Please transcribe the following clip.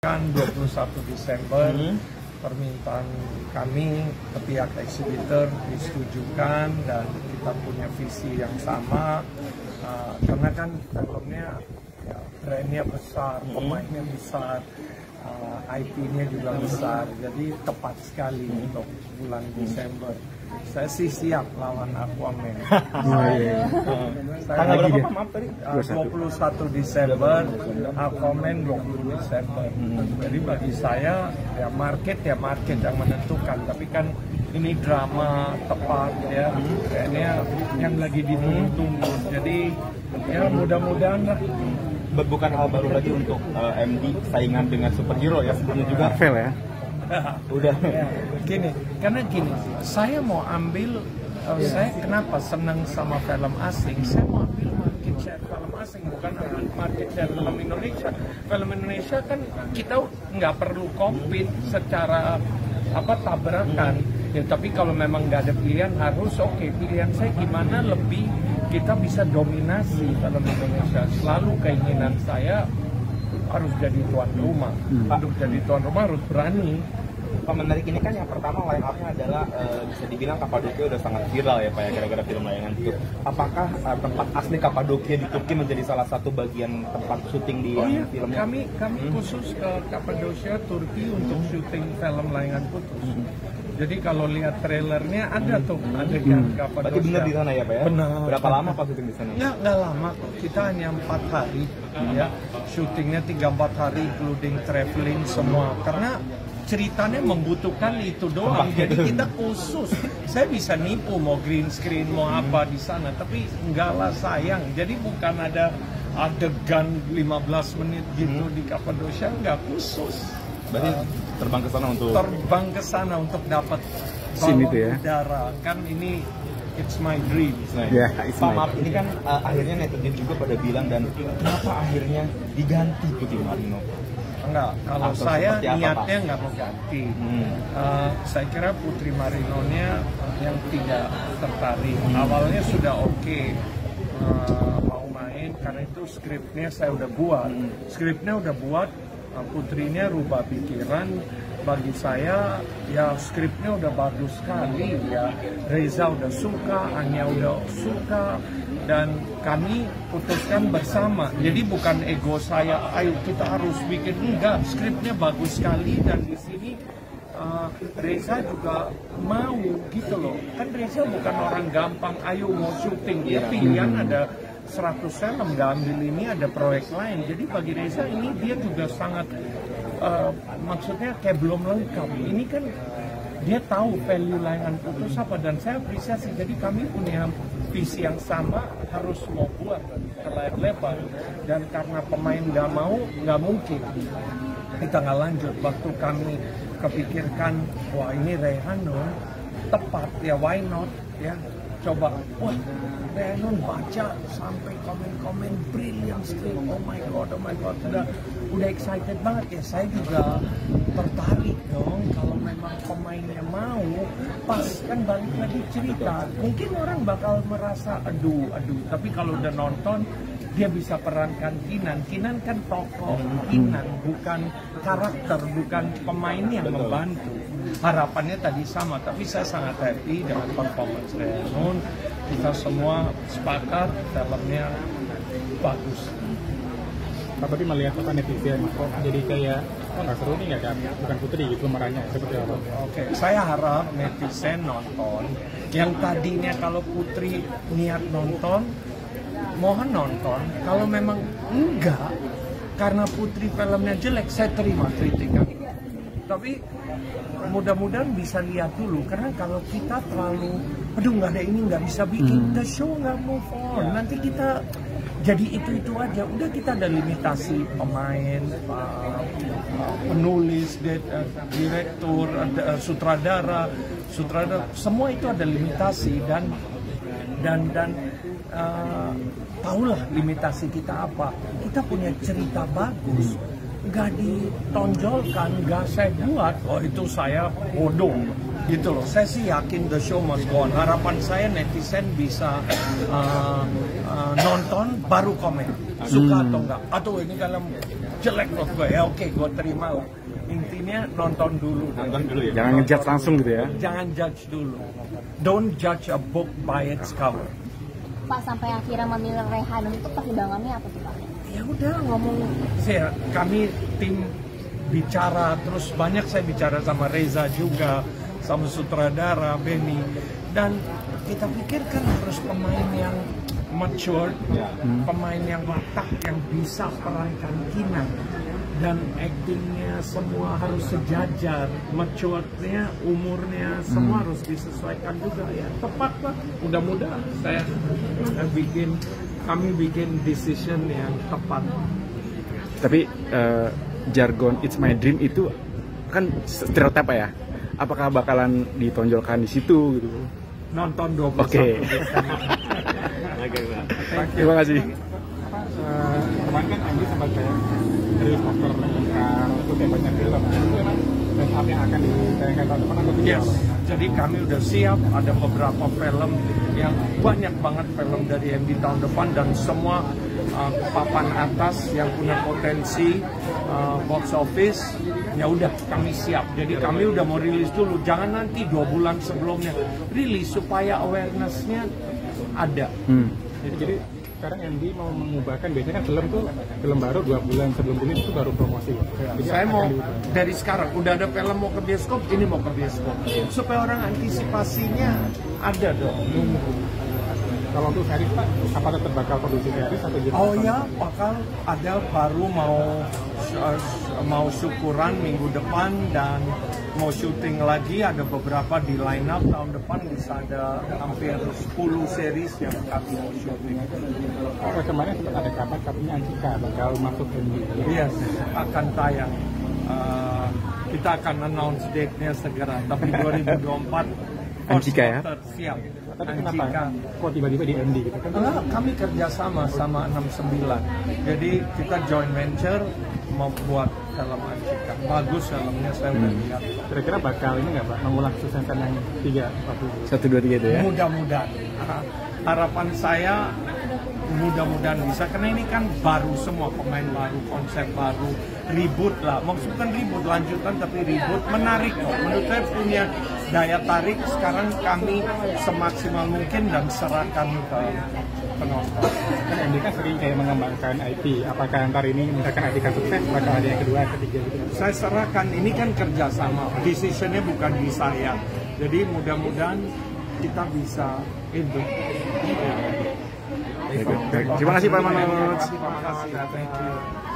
kan 21 Desember Hmm. permintaan kami ke pihak eksibitor disetujukan dan kita punya visi yang sama Uh, karena kan filmnya ya, brandnya besar, pemainnya besar, uh, IP-nya juga besar, jadi tepat sekali untuk bulan Desember. Saya sih siap lawan Aquaman. Oh, iya. Saya Tanggal lagi berapa Pak? Maaf tadi. Uh, 21 Desember, Aquaman 20 Desember. Jadi bagi saya ya market ya market yang menentukan. Tapi kan ini drama tepat ya, kayaknya yang lagi ditunggu. Jadi ya mudah-mudahan lah. Bukan hal baru lagi untuk eh, MD saingan dengan superhero ya sebelumnya juga. Marvel ya. Udah. Ya, gini, karena gini, saya mau ambil, uh, saya kenapa senang sama film asing? Saya mau ambil market share film asing, bukan market share film Indonesia. Film Indonesia kan kita nggak perlu compete secara apa tabrakan. Ya, tapi kalau memang nggak ada pilihan harus oke pilihan saya gimana lebih kita bisa dominasi film Indonesia. Selalu keinginan saya harus jadi tuan rumah. Untuk jadi tuan rumah harus berani. Pak menarik ini kan yang pertama line up-nya adalah eh, bisa dibilang Kapadokia udah sangat viral ya Pak ya gara-gara film layangan itu. Apakah eh, tempat asli Kapadokia di Turki menjadi salah satu bagian tempat syuting di Oh iya, filmnya? kami kami khusus ke Cappadocia, Turki untuk syuting film Layangan Putus. Jadi kalau lihat trailernya ada tuh adegan Cappadocia. Berarti benar di sana ya Pak ya? Benar. Berapa lama Pak syuting di sana? Ya nggak lama kok. Kita hanya empat hari ya. Syutingnya tiga empat hari, including traveling semua. Karena ceritanya membutuhkan itu doang. Jadi kita khusus. Saya bisa nipu mau green screen mau apa di sana, tapi enggak lah sayang. Jadi bukan ada adegan 15 menit gitu di Cappadocia, enggak khusus. Berarti terbang ke sana untuk Terbang ke sana untuk dapat balon itu ya. udara. Kan ini it's my dream. Ya, it's Pak my- maaf ini kan eh, akhirnya netizen juga pada bilang dan kenapa akhirnya diganti Putri Marino? Enggak, kalau Atau saya apa, niatnya nggak mau ganti. Hmm. Eh, saya kira Putri Marinonya yang tidak tertarik. Awalnya sudah oke eh, mau main karena itu skripnya saya udah buat. Skripnya udah buat, Putrinya rubah pikiran. Bagi saya ya skripnya udah bagus sekali ya. Reza udah suka, Anya udah suka dan kami putuskan bersama. Jadi bukan ego saya, ayo kita harus bikin enggak. Skripnya bagus sekali dan di sini uh, Reza juga mau gitu loh. Kan Reza bukan orang gampang, ayo mau syuting. Dia pilihan ada 100 film, nggak ambil ini ada proyek lain. Jadi bagi Reza ini dia juga sangat uh, maksudnya kayak belum lengkap. Ini kan dia tahu value layangan putus apa dan saya apresiasi. Jadi kami punya visi yang sama harus mau buat ke layar lebar dan karena pemain nggak mau nggak mungkin kita nggak lanjut waktu kami kepikirkan wah ini Rehanon tepat ya why not ya coba wah Rehanon baca sampai komen-komen brilliant script oh my god oh my god. Udah udah excited banget ya. Saya juga tertarik dong kalau memang pemainnya mau. Pas kan balik lagi cerita mungkin orang bakal merasa aduh aduh. Tapi kalau udah nonton dia bisa perankan Kinan. Kinan kan tokoh Kinan, bukan karakter, bukan pemain yang membantu. Harapannya tadi sama, tapi saya sangat happy dengan performance Rehanun. Kita semua sepakat filmnya bagus. Pak Budi melihat apa netizen kok jadi kayak oh nggak seru nih nggak kan bukan putri gitu marahnya seperti apa? Oke, saya harap netizen nonton. Yang tadinya kalau Putri niat nonton, mohon nonton. Kalau memang enggak, karena Putri filmnya jelek, saya terima kritikan. Tapi mudah-mudahan bisa lihat dulu, karena kalau kita terlalu, aduh nggak ada ini nggak bisa bikin, the show nggak move on. Nanti kita jadi itu-itu aja. Udah kita ada limitasi pemain, uh, uh, penulis, uh, direktur, uh, sutradara, sutradara, semua itu ada limitasi dan dan dan uh, tahulah limitasi kita apa. Kita punya cerita bagus, nggak ditonjolkan, nggak saya buat. Oh itu saya bodoh gitu loh. Saya sih yakin the show must go on. Harapan saya netizen bisa uh, uh, nonton baru komen suka atau enggak. Atau ini kalau jelek menurut gue ya oke gue terima intinya nonton dulu deh. Nonton dulu ya. Jangan ngejudge langsung gitu ya. jangan judge dulu don't judge a book by its cover Pak sampai akhirnya memilih Rehan itu pertimbangannya apa tuh Pak? ya udah ngomong saya kami tim bicara terus banyak saya bicara sama Reza juga sama sutradara Benny. Dan kita pikir kan harus pemain yang mature pemain yang matang yang bisa perankan Kinan dan actingnya semua harus sejajar mature-nya umurnya semua harus disesuaikan juga ya tepat lah mudah-mudahan saya saya bikin kami bikin decision yang tepat Tapi eh, jargon It's My Dream itu kan stereotip ya. Apakah bakalan ditonjolkan di situ gitu? nonton 21 Oke. Oke, Pak. Terima kasih. eh, kemarin kan Andi sempat kayak rilis poster film itu emang dan apa yang akan ditayangkan tahun depan atau tidak? Yes, jadi kami udah siap. Ada beberapa film yang banyak banget film dari MD tahun depan dan semua uh, papan atas yang punya potensi uh, box office. Ya udah kami siap. Jadi kami udah mau rilis dulu. Jangan nanti dua bulan sebelumnya rilis supaya awarenessnya ada. Hmm. Jadi, jadi sekarang Andi mau mengubahkan biasanya kan film tuh film baru dua bulan sebelum rilis itu baru promosi. Jadi Saya mau diubah. dari sekarang udah ada film mau ke bioskop, ini mau ke bioskop supaya orang antisipasinya ada dong. Kalau untuk series Pak, apa tetap bakal produksi series atau? Oh ya, bakal ada baru mau uh, mau syukuran minggu depan dan mau syuting lagi ada beberapa di line up tahun depan bisa ada hampir 10 series yang kami mau syuting. Oh, kemarin sempat ada kabar katanya Antika bakal masuk ke. Yes, akan tayang. Uh, kita akan announce date-nya segera, tapi 2024 Antika ya? Siap. Tapi kenapa? Kok tiba-tiba di MD gitu kan? Enggak, kami kerjasama sama 69. Jadi kita joint venture membuat film Antika. Bagus filmnya, saya udah lihat. Kira-kira bakal ini nggak Pak mengulang kesuksesan yang tiga waktu itu? Satu dua tiga itu ya. Mudah-mudahan. Ha- Harapan saya mudah-mudahan bisa karena ini kan baru semua pemain baru konsep baru ribut lah maksudnya ribut lanjutan tapi ribut menarik kok menurut saya punya daya tarik sekarang kami semaksimal mungkin dan serahkan ke penonton. Kan MD kan sering kayak mengembangkan IP. Apakah ntar ini misalkan IP kan sukses, bakal ada yang kedua, ketiga gitu? saya serahkan ini kan kerjasama. Decisionnya bukan di saya. Jadi mudah-mudahan kita bisa itu. Terima kasih Pak Manoj. terima kasih. Thank you